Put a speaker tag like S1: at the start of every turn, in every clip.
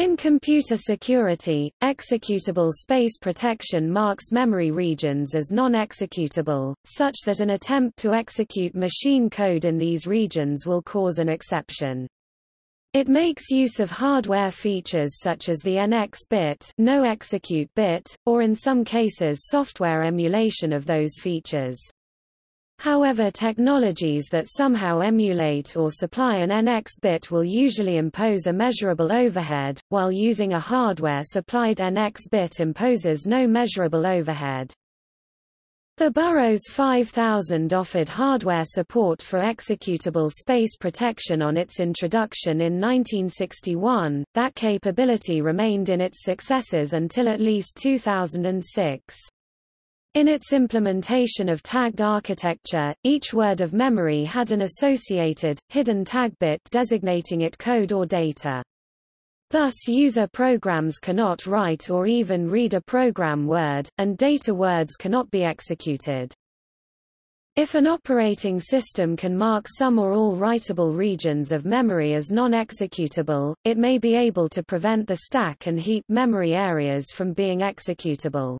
S1: In computer security, executable space protection marks memory regions as non-executable, such that an attempt to execute machine code in these regions will cause an exception. It makes use of hardware features such as the NX bit, no execute bit, or in some cases software emulation of those features. However technologies that somehow emulate or supply an NX bit will usually impose a measurable overhead, while using a hardware-supplied NX bit imposes no measurable overhead. The Burroughs 5000 offered hardware support for executable space protection on its introduction in 1961, that capability remained in its successors until at least 2006. In its implementation of tagged architecture, each word of memory had an associated, hidden tag bit designating it code or data. Thus user programs cannot write or even read a program word, and data words cannot be executed. If an operating system can mark some or all writable regions of memory as non-executable, it may be able to prevent the stack and heap memory areas from being executable.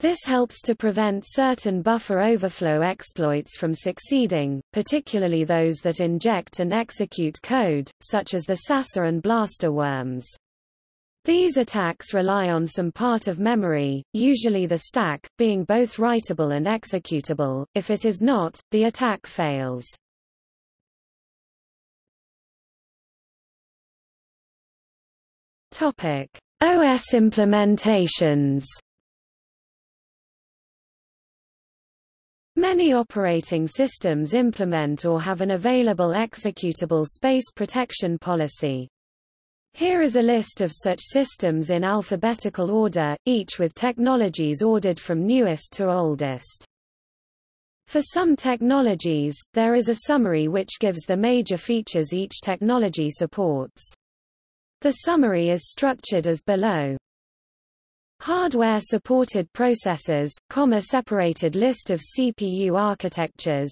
S1: This helps to prevent certain buffer overflow exploits from succeeding, particularly those that inject and execute code, such as the Sasser and Blaster worms. These attacks rely on some part of memory, usually the stack, being both writable and executable. If it is not, the attack fails. Topic: OS implementations. Many operating systems implement or have an available executable space protection policy. Here is a list of such systems in alphabetical order, each with technologies ordered from newest to oldest. For some technologies, there is a summary which gives the major features each technology supports. The summary is structured as below. Hardware-supported processors, comma separated list of CPU architectures.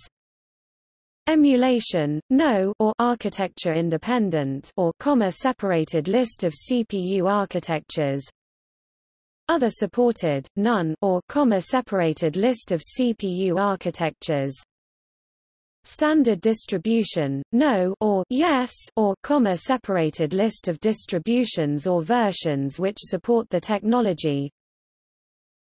S1: Emulation, no or architecture independent or comma separated list of CPU architectures. Other supported, none or comma separated list of CPU architectures Standard distribution, no or yes or comma separated list of distributions or versions which support the technology.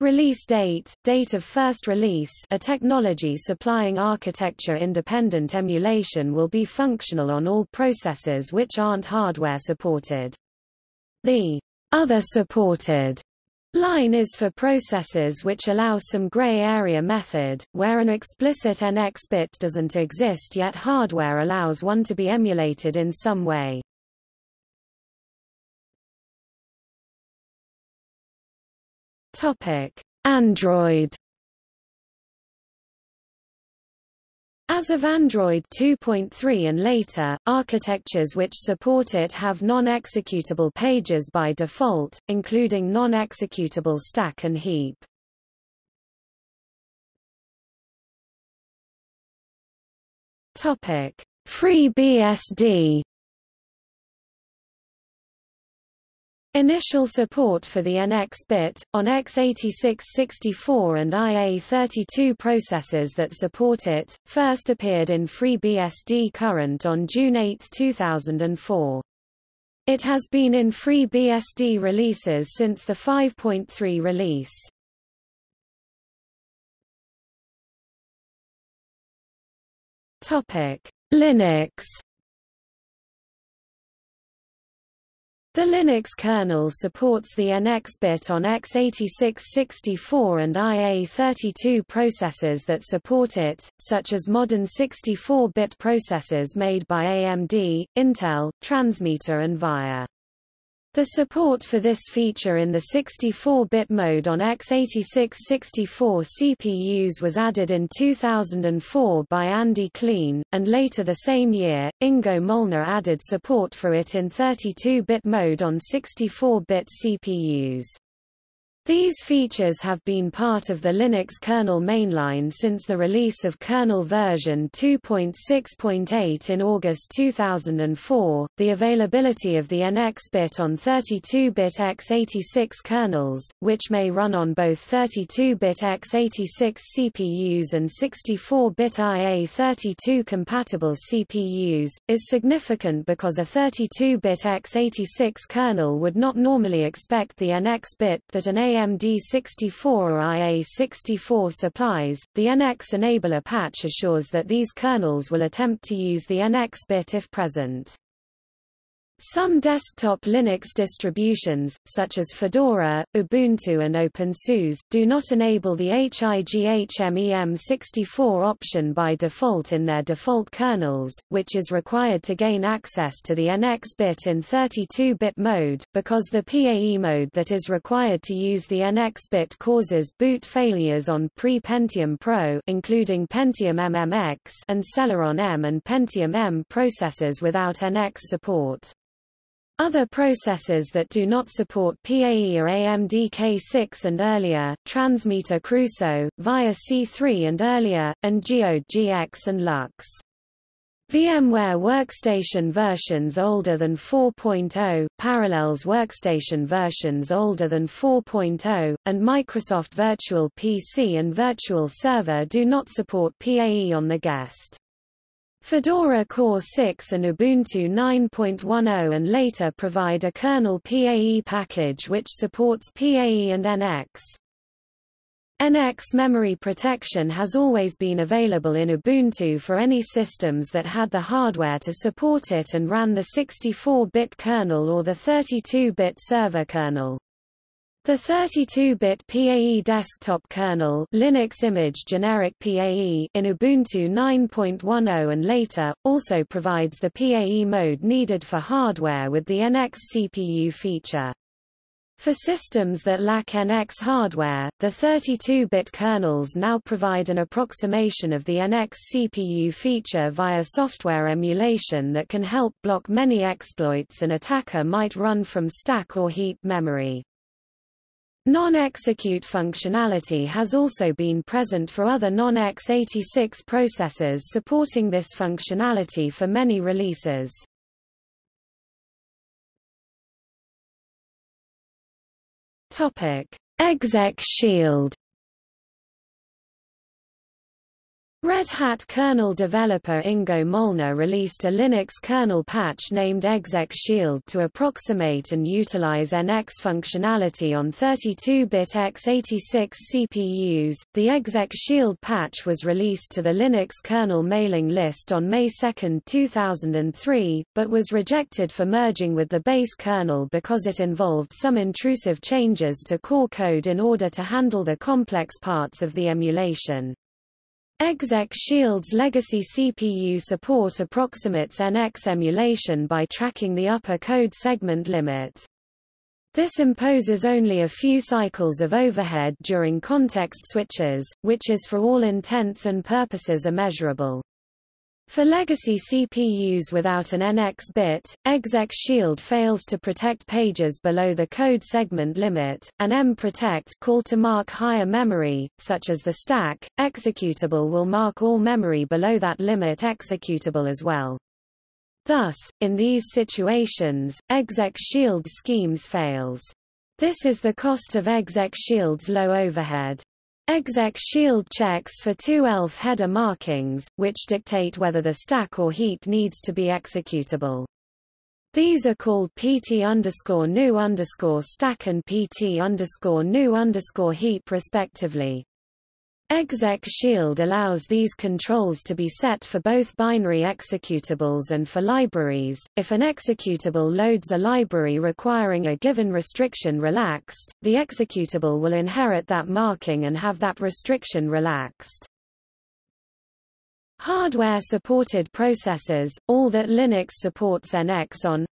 S1: Release date, date of first release a technology supplying architecture-independent emulation will be functional on all processors which aren't hardware supported. The other supported Line is for processors which allow some gray area method, where an explicit NX bit doesn't exist yet hardware allows one to be emulated in some way. Android As of Android 2.3 and later, architectures which support it have non-executable pages by default, including non-executable stack and heap. FreeBSD Initial support for the NX bit, on x86-64 and IA32 processors that support it, first appeared in FreeBSD Current on June 8, 2004. It has been in FreeBSD releases since the 5.3 release. Linux The Linux kernel supports the NX bit on x86-64 and IA32 processors that support it, such as modern 64-bit processors made by AMD, Intel, Transmeta and VIA. The support for this feature in the 64-bit mode on x86-64 CPUs was added in 2004 by Andy Kleen, and later the same year, Ingo Molnar added support for it in 32-bit mode on 64-bit CPUs. These features have been part of the Linux kernel mainline since the release of kernel version 2.6.8 in August 2004. The availability of the NX bit on 32-bit x86 kernels, which may run on both 32-bit x86 CPUs and 64-bit IA32 compatible CPUs, is significant because a 32-bit x86 kernel would not normally expect the NX bit that an AMD64 or IA64 supplies. The NX enabler patch assures that these kernels will attempt to use the NX bit if present. Some desktop Linux distributions, such as Fedora, Ubuntu and OpenSUSE, do not enable the HIGHMEM64 option by default in their default kernels, which is required to gain access to the NX bit in 32-bit mode, because the PAE mode that is required to use the NX bit causes boot failures on pre-Pentium Pro including Pentium MMX and Celeron M and Pentium M processors without NX support. Other processors that do not support PAE are AMD K6 and earlier, Transmeta Crusoe, VIA C3 and earlier, and Geode GX and Lux. VMware Workstation versions older than 4.0, Parallels Workstation versions older than 4.0, and Microsoft Virtual PC and Virtual Server do not support PAE on the guest. Fedora Core 6 and Ubuntu 9.10 and later provide a kernel PAE package which supports PAE and NX. NX memory protection has always been available in Ubuntu for any systems that had the hardware to support it and ran the 64-bit kernel or the 32-bit server kernel. The 32-bit PAE desktop kernel Linux Image Generic PAE in Ubuntu 9.10 and later, also provides the PAE mode needed for hardware with the NX CPU feature. For systems that lack NX hardware, the 32-bit kernels now provide an approximation of the NX CPU feature via software emulation that can help block many exploits an attacker might run from stack or heap memory. Non-execute functionality has also been present for other non-x86 processors supporting this functionality for many releases. Exec Shield Red Hat kernel developer Ingo Molnar released a Linux kernel patch named Exec Shield to approximate and utilize NX functionality on 32-bit x86 CPUs. The Exec Shield patch was released to the Linux kernel mailing list on May 2, 2003, but was rejected for merging with the base kernel because it involved some intrusive changes to core code in order to handle the complex parts of the emulation. Exec Shield's legacy CPU support approximates NX emulation by tracking the upper code segment limit. This imposes only a few cycles of overhead during context switches, which is for all intents and purposes immeasurable. For legacy CPUs without an NX bit, exec shield fails to protect pages below the code segment limit, and mprotect call to mark higher memory, such as the stack, executable will mark all memory below that limit executable as well. Thus, in these situations, exec shield schemes fails. This is the cost of exec shield's low overhead. Exec shield checks for two ELF header markings, which dictate whether the stack or heap needs to be executable. These are called pt underscore GNU underscore stack and pt underscore GNU underscore heap respectively. Exec Shield allows these controls to be set for both binary executables and for libraries. If an executable loads a library requiring a given restriction relaxed, the executable will inherit that marking and have that restriction relaxed. Hardware-supported processors, all that Linux supports NX on,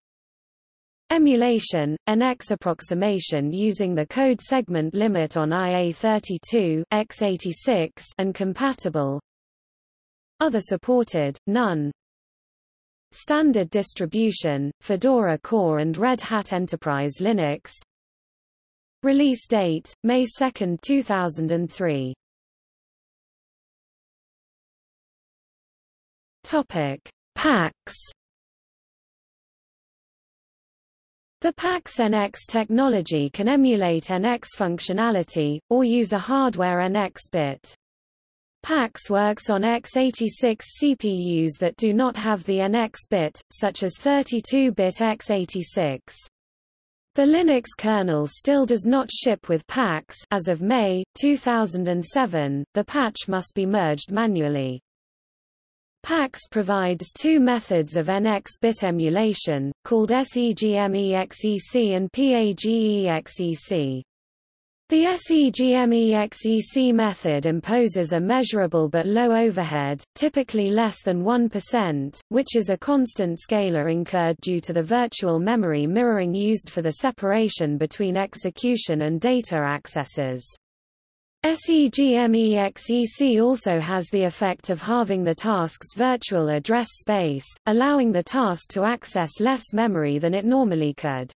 S1: Emulation, NX approximation using the code segment limit on IA32 x86 and compatible. Other supported, none. Standard distribution, Fedora Core and Red Hat Enterprise Linux Release date, May 2, 2003. Topic: PAX The PAX-NX technology can emulate NX functionality, or use a hardware NX bit. PAX works on x86 CPUs that do not have the NX bit, such as 32-bit x86. The Linux kernel still does not ship with PAX as of May 2007. The patch must be merged manually. PAX provides two methods of NX bit emulation, called SEGMEXEC and PAGEXEC. The SEGMEXEC method imposes a measurable but low overhead, typically less than 1%, which is a constant scalar incurred due to the virtual memory mirroring used for the separation between execution and data accesses. SEGMEXEC also has the effect of halving the task's virtual address space, allowing the task to access less memory than it normally could.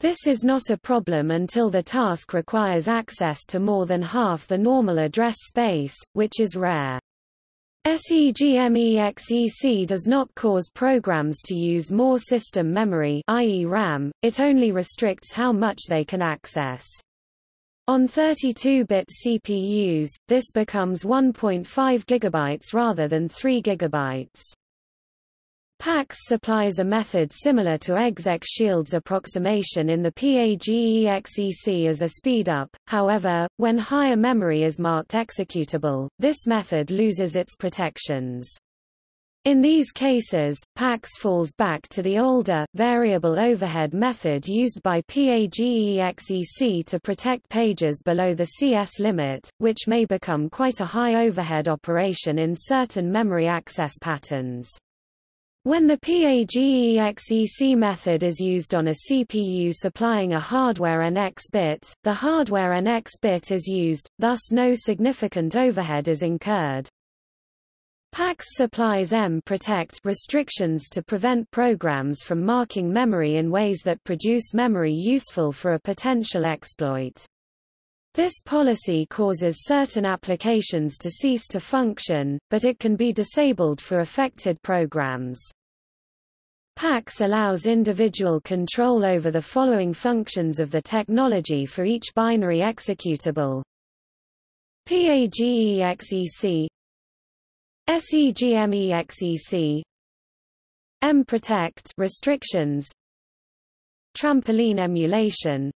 S1: This is not a problem until the task requires access to more than half the normal address space, which is rare. SEGMEXEC does not cause programs to use more system memory i.e. RAM, it only restricts how much they can access. On 32-bit CPUs, this becomes 1.5 GB rather than 3 GB. PAX supplies a method similar to exec shield's approximation in the PAGEXEC as a speedup, however, when higher memory is marked executable, this method loses its protections. In these cases, PAX falls back to the older, variable overhead method used by PAGEXEC to protect pages below the CS limit, which may become quite a high overhead operation in certain memory access patterns. When the PAGEXEC method is used on a CPU supplying a hardware NX bit, the hardware NX bit is used, thus no significant overhead is incurred. PAX supplies M-Protect restrictions to prevent programs from marking memory in ways that produce memory useful for a potential exploit. This policy causes certain applications to cease to function, but it can be disabled for affected programs. PAX allows individual control over the following functions of the technology for each binary executable. PAGEXEC SEGMEXEC M-Protect restrictions Trampoline emulation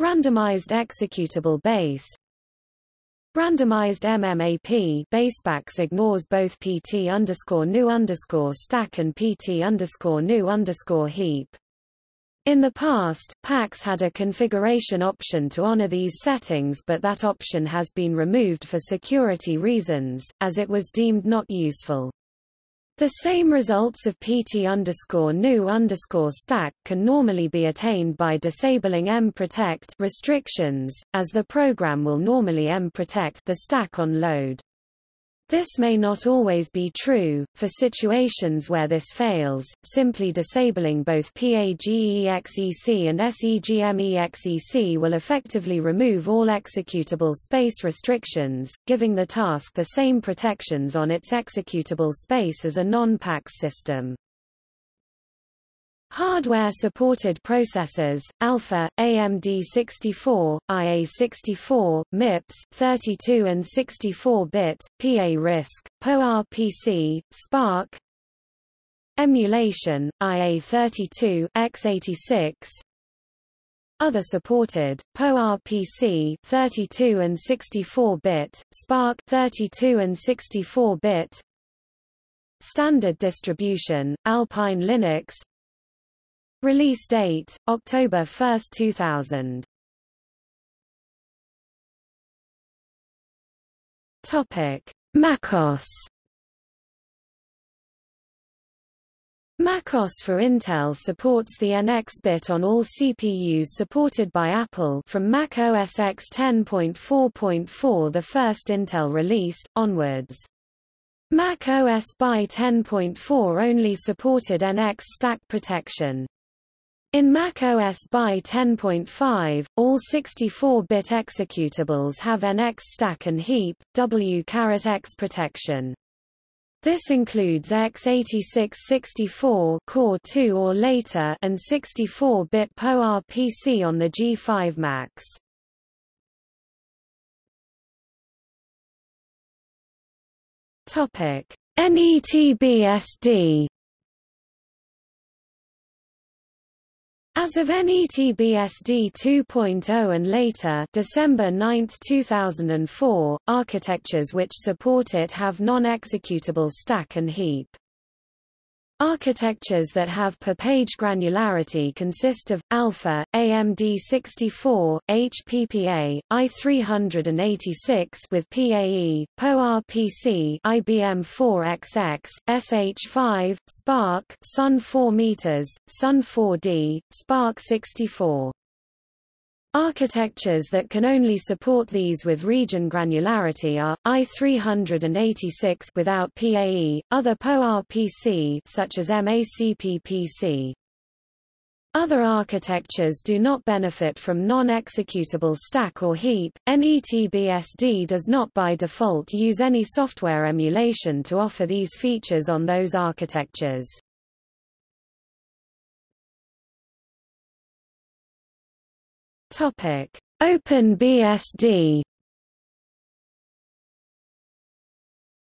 S1: Randomized executable base Randomized MMAP base PAX ignores both PT underscore GNU underscore stack and PT underscore GNU underscore heap. In the past, PAX had a configuration option to honor these settings but that option has been removed for security reasons, as it was deemed not useful. The same results of PT underscore GNU underscore stack can normally be attained by disabling M-Protect restrictions, as the program will normally M-Protect the stack on load. This may not always be true, for situations where this fails, simply disabling both PAGEXEC and SEGMEXEC will effectively remove all executable space restrictions, giving the task the same protections on its executable space as a non-PAX system. Hardware-supported processors, Alpha, AMD 64, IA64, MIPS 32 and 64-bit, PA RISC, PowerPC, SPARC Emulation, IA32, x86 Other supported, PowerPC 32 and 64-bit, SPARC 32 and 64-bit Standard distribution, Alpine Linux Release date, October 1, 2000. Topic: MacOS. MacOS for Intel supports the NX bit on all CPUs supported by Apple from Mac OS X 10.4.4 the first Intel release, onwards. Mac OS by 10.4 only supported NX stack protection. In Mac OS by 10.5, all 64-bit executables have NX stack and heap, W-X protection. This includes x86-64 Core 2 or later and 64-bit PowerPC on the G5 Macs. Topic: NETBSD As of NETBSD 2.0 and later December 9, 2004, architectures which support it have non-executable stack and heap. Architectures that have per-page granularity consist of Alpha, AMD64, HPPA, i386 with PAE, PowerPC, IBM 4XX, SH5, SPARC Sun 4 meters, Sun 4D, SPARC 64. Architectures that can only support these with region granularity are i386 without PAE, other PowerPC such as MACPPC. Other architectures do not benefit from non-executable stack or heap. NETBSD does not by default use any software emulation to offer these features on those architectures. Topic: OpenBSD.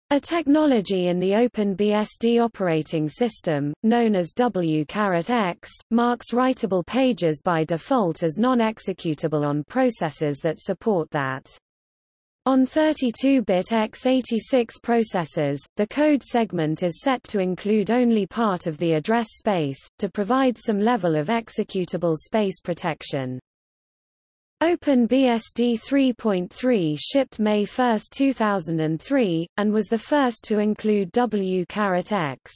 S1: A technology in the OpenBSD operating system, known as W-X, marks writable pages by default as non-executable on processors that support that. On 32-bit x86 processors, the code segment is set to include only part of the address space, to provide some level of executable space protection. OpenBSD 3.3 shipped May 1, 2003, and was the first to include W-X.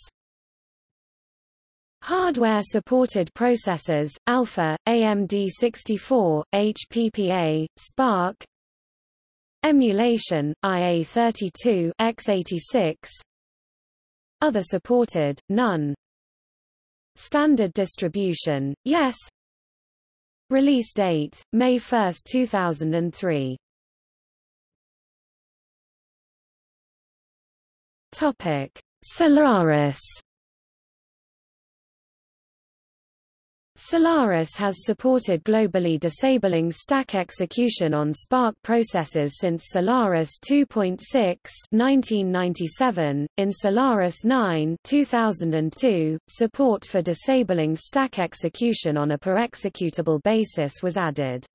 S1: Hardware-supported processors, Alpha, AMD64, HPPA, SPARC Emulation, IA32 x86 Other supported, none. Standard distribution, yes Release date, May 1, 2003. Topic: Solaris. Solaris has supported globally disabling stack execution on SPARC processors since Solaris 2.6 1997. In Solaris 9 2002, support for disabling stack execution on a per-executable basis was added.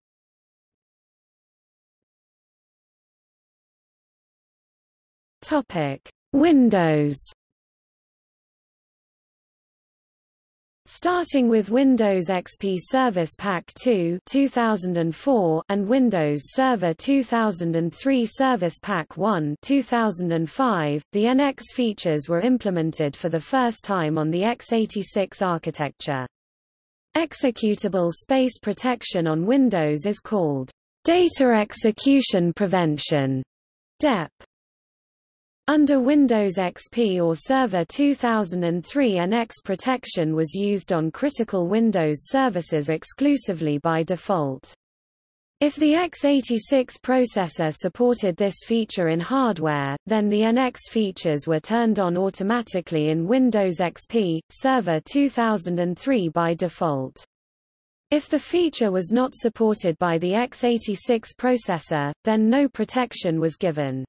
S1: Topic: Windows Starting with Windows XP Service Pack 2 2004 and Windows Server 2003 Service Pack 1 2005, the NX features were implemented for the first time on the x86 architecture. Executable space protection on Windows is called Data Execution Prevention DEP. Under Windows XP or Server 2003 NX protection was used on critical Windows services exclusively by default. If the x86 processor supported this feature in hardware, then the NX features were turned on automatically in Windows XP, Server 2003 by default. If the feature was not supported by the x86 processor, then no protection was given.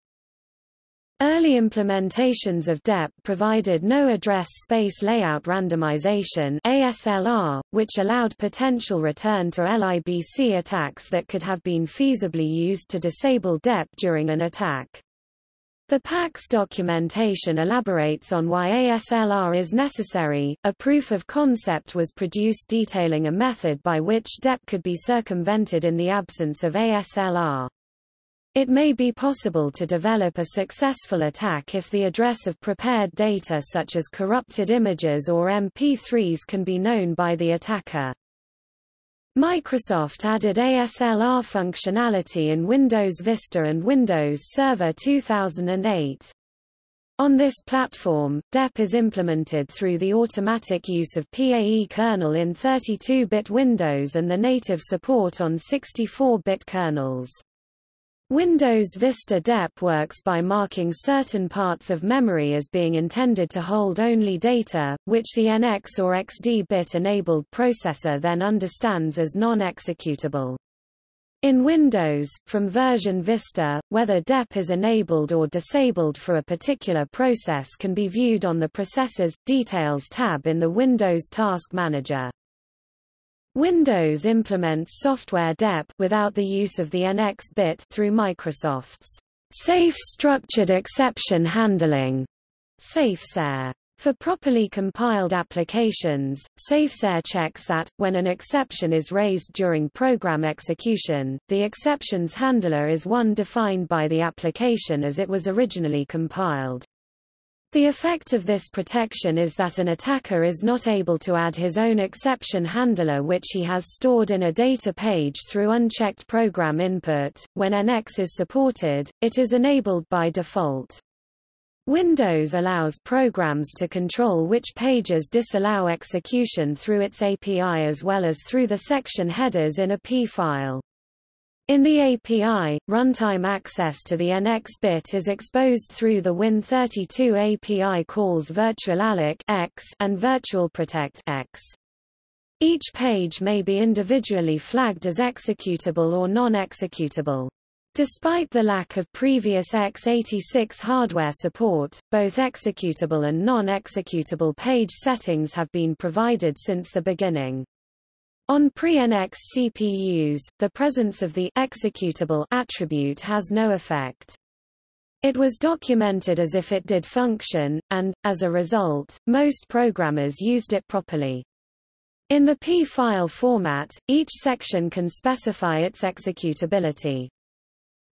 S1: Early implementations of DEP provided no address space layout randomization ASLR, which allowed potential return to LIBC attacks that could have been feasibly used to disable DEP during an attack. The PAX documentation elaborates on why ASLR is necessary. A proof of concept was produced detailing a method by which DEP could be circumvented in the absence of ASLR. It may be possible to develop a successful attack if the address of prepared data such as corrupted images or MP3s can be known by the attacker. Microsoft added ASLR functionality in Windows Vista and Windows Server 2008. On this platform, DEP is implemented through the automatic use of PAE kernel in 32-bit Windows and the native support on 64-bit kernels. Windows Vista DEP works by marking certain parts of memory as being intended to hold only data, which the NX or XD bit-enabled processor then understands as non-executable. In Windows, from version Vista, whether DEP is enabled or disabled for a particular process can be viewed on the Processes – Details tab in the Windows Task Manager. Windows implements software DEP without the use of the NX bit through Microsoft's Safe Structured Exception Handling SafeSEH. For properly compiled applications, SafeSEH checks that, when an exception is raised during program execution, the exceptions handler is one defined by the application as it was originally compiled. The effect of this protection is that an attacker is not able to add his own exception handler which he has stored in a data page through unchecked program input. When NX is supported, it is enabled by default. Windows allows programs to control which pages disallow execution through its API as well as through the section headers in a P file. In the API, runtime access to the NX bit is exposed through the Win32 API calls VirtualAlloc X and virtualprotect X. Each page may be individually flagged as executable or non-executable. Despite the lack of previous x86 hardware support, both executable and non-executable page settings have been provided since the beginning. On pre-NX CPUs, the presence of the executable attribute has no effect. It was documented as if it did function, and, as a result, most programmers used it properly. In the P-file format, each section can specify its executability.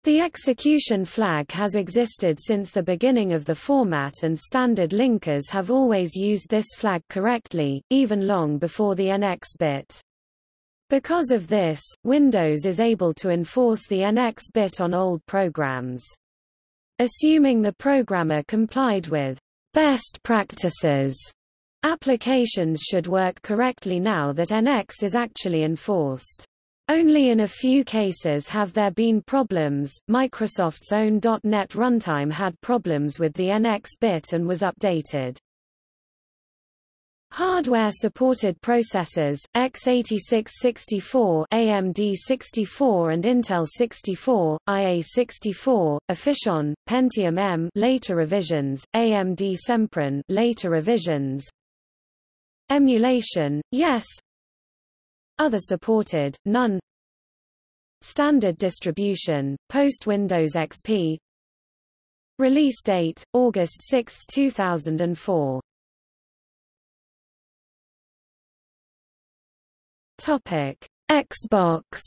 S1: The execution flag has existed since the beginning of the format and standard linkers have always used this flag correctly, even long before the NX bit. Because of this, Windows is able to enforce the NX bit on old programs. Assuming the programmer complied with best practices, applications should work correctly now that NX is actually enforced. Only in a few cases have there been problems. Microsoft's own .NET runtime had problems with the NX bit and was updated. Hardware-supported processors, x86-64 AMD 64 and Intel 64, IA64, Efficeon, Pentium M later revisions, AMD Sempron later revisions. Emulation, yes. Other supported, none. Standard distribution, post-Windows XP. Release date, August 6, 2004. Topic: Xbox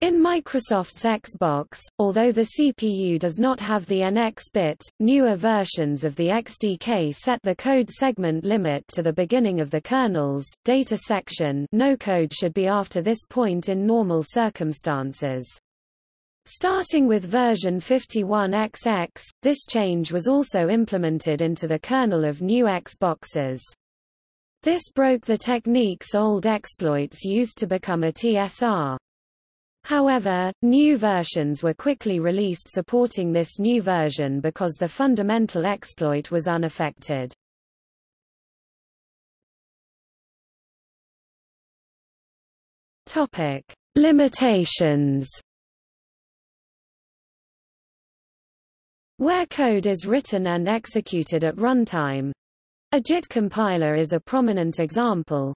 S1: In Microsoft's Xbox, although the CPU does not have the NX bit, newer versions of the XDK set the code segment limit to the beginning of the kernel's data section no code should be after this point in normal circumstances. Starting with version 51XX, this change was also implemented into the kernel of new Xboxes. This broke the techniques old exploits used to become a TSR. However, new versions were quickly released supporting this new version because the fundamental exploit was unaffected. Topic: Limitations. Where code is written and executed at runtime, a JIT compiler is a prominent example.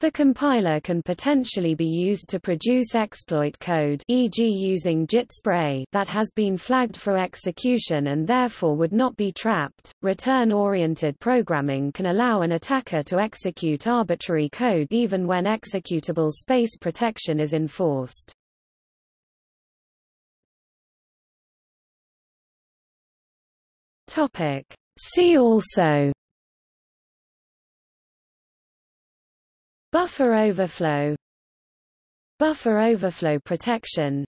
S1: The compiler can potentially be used to produce exploit code e.g. using JIT spray that has been flagged for execution and therefore would not be trapped. Return-oriented programming can allow an attacker to execute arbitrary code even when executable space protection is enforced. Topic: See also Buffer overflow. Buffer overflow protection.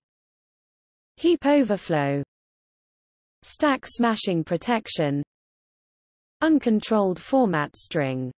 S1: Heap overflow. Stack smashing protection. Uncontrolled format string